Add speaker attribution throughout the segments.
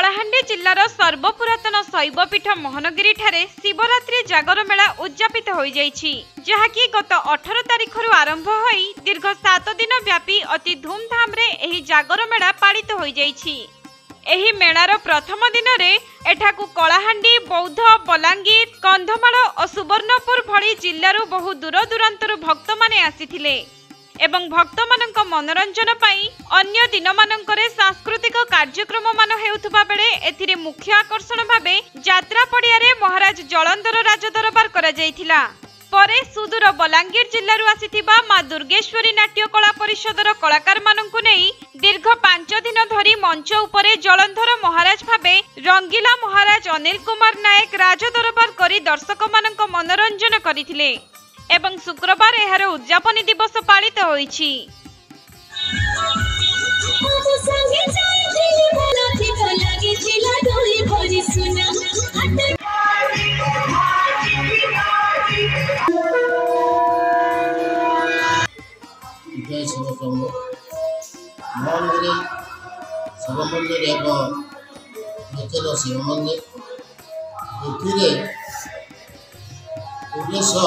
Speaker 1: କଳାହାଣ୍ଡି ଜିଲ୍ଲାର ସର୍ବପୁରାତନ ଶୈବପୀଠ ମହନଗିରିଠାରେ ଶିବରାତ୍ରି ଜାଗର ମେଳା ଉଦ୍ଯାପିତ ହୋଇଯାଇଛି ଯାହାକି ଗତ ଅଠର ତାରିଖରୁ ଆରମ୍ଭ ହୋଇ ଦୀର୍ଘ ସାତ ଦିନ ବ୍ୟାପୀ ଅତି ଧୁମ୍ଧାମ୍ରେ ଏହି ଜାଗର ମେଳା ପାଳିତ ହୋଇଯାଇଛି ଏହି ମେଳାର ପ୍ରଥମ ଦିନରେ ଏଠାକୁ କଳାହାଣ୍ଡି ବୌଦ୍ଧ ବଲାଙ୍ଗୀର କନ୍ଧମାଳ ଓ ସୁବର୍ଣ୍ଣପୁର ଭଳି ଜିଲ୍ଲାରୁ ବହୁ ଦୂରଦୂରାନ୍ତରୁ ଭକ୍ତମାନେ ଆସିଥିଲେ এবং ভক্তমানଙ୍କ মনোরঞ্জন পাই অন্য দিনমানଙ୍କରେ সাংস্কৃতিক কার্যক্রমমান হেউথবা বেলে এতে মুখ্য আকর্ষণ ভাবে যাত্রা পড়িয়ারে মহারাজ জলন্ধর রাজদরবার করা যাইথিলা পরে সুদূর বলাঙ্গীর জেলার আসি মা দুর্গেশ্বরী নাট্যকলা কলা পরিষদর কলাকারমানଙ୍କୁ নেই দীর্ঘ পাঁচ দিন ধরি মঞ্চ উপরে জলন্ধর মহারাজ ভাবে রঙ্গিলা মহারাজ অনিল কুমার নায়ক রাজদরবার করে দর্শক মানুষ মনোরঞ্জন করে ଏବଂ ଶୁକ୍ରବାର ଏହାର ଉଦ୍ଯାପନୀ ଦିବସ ପାଳିତ ହୋଇଛି
Speaker 2: ଜୟ ଶ୍ରୀପ୍ରଭୁ ମହଙ୍ଗରେ ଶିବ ମନ୍ଦିର ଏକ ନୂତନ ଶିବ ମନ୍ଦିର ଏଥିରେ ଉଣେଇଶହ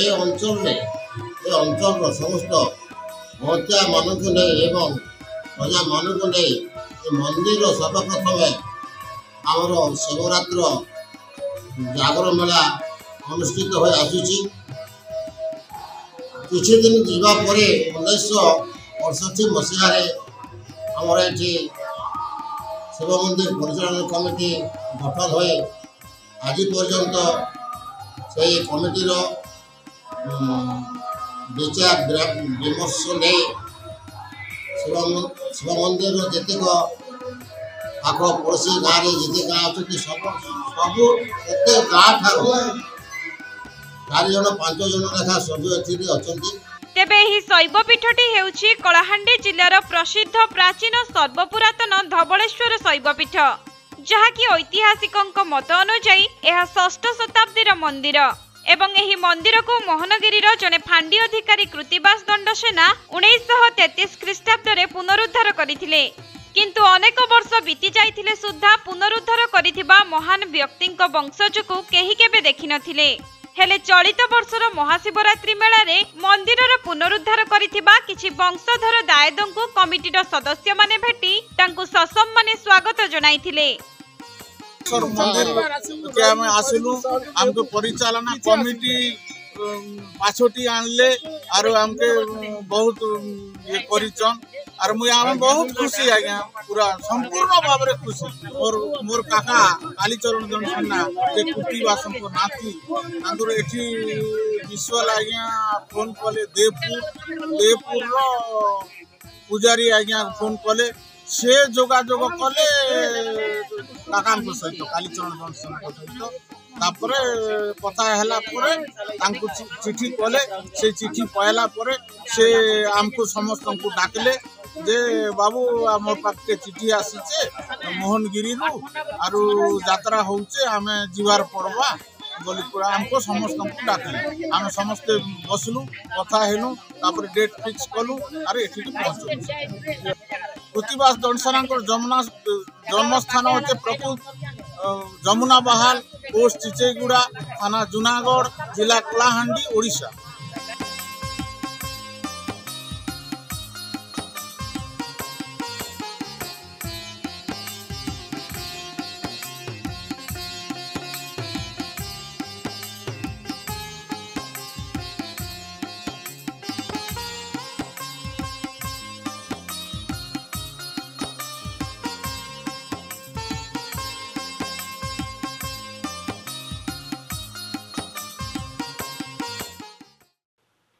Speaker 2: ଏ ଅଞ୍ଚଳରେ ଏ ଅଞ୍ଚଳର ସମସ୍ତ ଭଜାମାନଙ୍କୁ ନେଇ ଏବଂ ଭଜାମାନଙ୍କୁ ନେଇ ଏ ମନ୍ଦିର ସର୍ବପ୍ରଥମେ ଆମର ଶିବରାତ୍ର ଜାଗର ମେଳା ଅନୁଷ୍ଠିତ ହୋଇ ଆସୁଛି କିଛି ଦିନ ଯିବା ପରେ ଉଣେଇଶହ ଅଠଷଠି ମସିହାରେ ଆମର ଏଠି ଶିବ ମନ୍ଦିର ପରିଚାଳନା କମିଟି ଗଠନ ହୋଇ ଆଜି ପର୍ଯ୍ୟନ୍ତ ସେହି କମିଟିର বিচার বিমর্শ নেই ଶିବମନ୍ଦିରରୁ ଯେତିକ ପାଖ ପଡ଼ୋଶୀ ଗାଁରେ ଯେତେ ଗାଁ ଅଛନ୍ତି ସବୁ ସବୁ ପ୍ରତ୍ୟେକ ଗାଁ ଠାରୁ ଚାରିଜଣ ପାଞ୍ଚ ଜଣ ଲେଖା ସଭ୍ୟ ଏଥିରେ ଅଛନ୍ତି
Speaker 1: ତେବେ ଏହି ଶୈବପୀଠଟି ହେଉଛି କଳାହାଣ୍ଡି ଜିଲ୍ଲାର ପ୍ରସିଦ୍ଧ ପ୍ରାଚୀନ ସର୍ବପୁରାତନ ଧବଳେଶ୍ୱର ଶୈବପୀଠ ଯାହାକି ଐତିହାସିକଙ୍କ ମତ ଅନୁଯାୟୀ ଏହା ଷଷ୍ଠ ଶତାବ୍ଦୀର ମନ୍ଦିର এবং এই মন্দিরকু মোহনগিরির জনে ফাঁডি অধিকারী কৃতিবাস দণ্ডসেনা উনিশশহ তেত্রিশ খ্রিস্টাব্দরে পুনরুদ্ধার করে কিন্তু অনেক বর্ষ বিতি যাই সুদ্ধা পুনরুদ্ধার করে মহান ব্যক্তি বংশজকু কেহি কেবে দেখি নথিলে। হেলে চলিত বর্ষর মহাশিবরাত্রি ମହାଶିବରାତ୍ରୀ ମେଳାରେ পুনরুদ্ধার করে কিছু বংশধর দায়দ ଦାୟଦଙ୍କୁ সদস্য মানে ভেটি তা সসম্মানে স্বাগত ଜଣାଇଥିଲେ
Speaker 3: সর মন্দির যে আমি আসুলু আমগো পরিচালনা কমিটি पाचोटी আনলে আর আমকে বহুত যে পরিচয় আর মই আম বহুত খুশি আگیا পুরা সম্পূর্ণভাবে খুশি মোর কাকা আলীচরণ দনসনা যে কুটিবাসন কো নাতি নন্দুর এটি বিষয় লাগিয়া ফোন করে দেবপুর দেবপুরৰ পূজারি আگیا ফোন করে সে যোগাযোগ কলে কাকাঙ্ক সহিত কালীচরণ জনসনଙ୍କ ସହିତ ତାପରେ କଥା ହେଲା ପରେ ତାଙ୍କୁ ଚିଠି କଲେ ସେ ଚିଠି ପାଇଲା ପରେ ସେ ଆମକୁ ସମସ୍ତଙ୍କୁ ଡାକିଲେ ଯେ ବାବୁ ଆମ ପାଖକେ ଚିଠି ଆସିଛେ ମୋହନଗିରିରୁ ଆରୁ ଯାତ୍ରା ହଉଛେ ଆମେ ଯିବାର ପଡ଼ବା ବୋଲି ଆମକୁ ସମସ୍ତଙ୍କୁ ଡାକିଲେ ଆମେ ସମସ୍ତେ ବସିଲୁ କଥା ହେଲୁ ତାପରେ ଡେଟ୍ ଫିକ୍ସ କଲୁ ଆରେ ଏଠିକି ପହଞ୍ଚିଲୁ କୃତିବାସ ଦଣ୍ଡସେନାଙ୍କର ଯମୁନା ଜନ୍ମସ୍ଥାନ ହେଉଛି ପ୍ରକୃତ ଯମୁନା ବାହାଲ ପୋଷ୍ଟ ଚିଚେଗୁଡ଼ା ଥାନା ଜୁନାଗଡ଼ ଜିଲ୍ଲା କଳାହାଣ୍ଡି ଓଡ଼ିଶା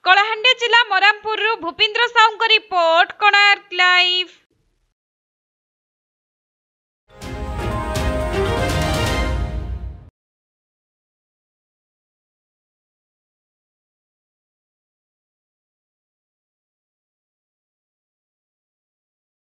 Speaker 1: କଳାହାଣ୍ଡି ଜିଲ୍ଲା ମରାମପୁରରୁ ଭୂପିନ୍ଦ୍ର ସାହୁଙ୍କ ରିପୋର୍ଟ କୋଣାର୍କ ଲାଇଭ୍